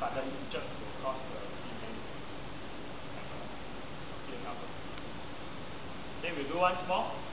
sudden. Then we do once more.